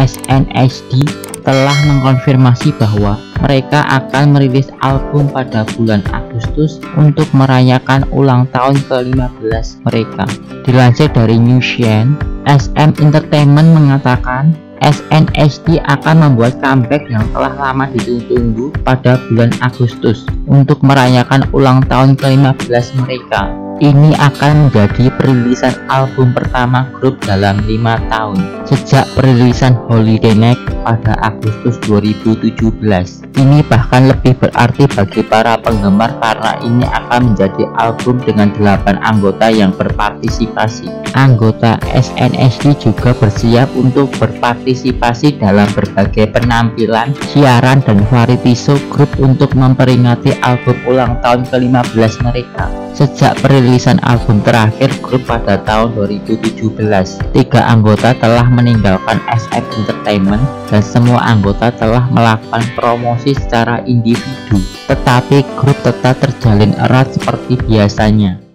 SNSD telah mengkonfirmasi bahwa mereka akan merilis album pada bulan Agustus untuk merayakan ulang tahun ke-15 mereka. Dilansir dari Newsien, SM Entertainment mengatakan SNSD akan membuat comeback yang telah lama ditunggu pada bulan Agustus untuk merayakan ulang tahun ke-15 mereka. Ini akan menjadi perilisan album pertama grup dalam lima tahun. Sejak perilisan Holiday Night pada Agustus 2017. Ini bahkan lebih berarti bagi para penggemar karena ini akan menjadi album dengan 8 anggota yang berpartisipasi. Anggota SNSD juga bersiap untuk berpartisipasi dalam berbagai penampilan, siaran, dan variety show grup untuk memperingati album ulang tahun ke-15 mereka. Sejak perilisan album terakhir grup pada tahun 2017, tiga anggota telah meninggalkan SF Entertainment dan semua anggota telah melakukan promosi secara individu, tetapi grup tetap terjalin erat seperti biasanya.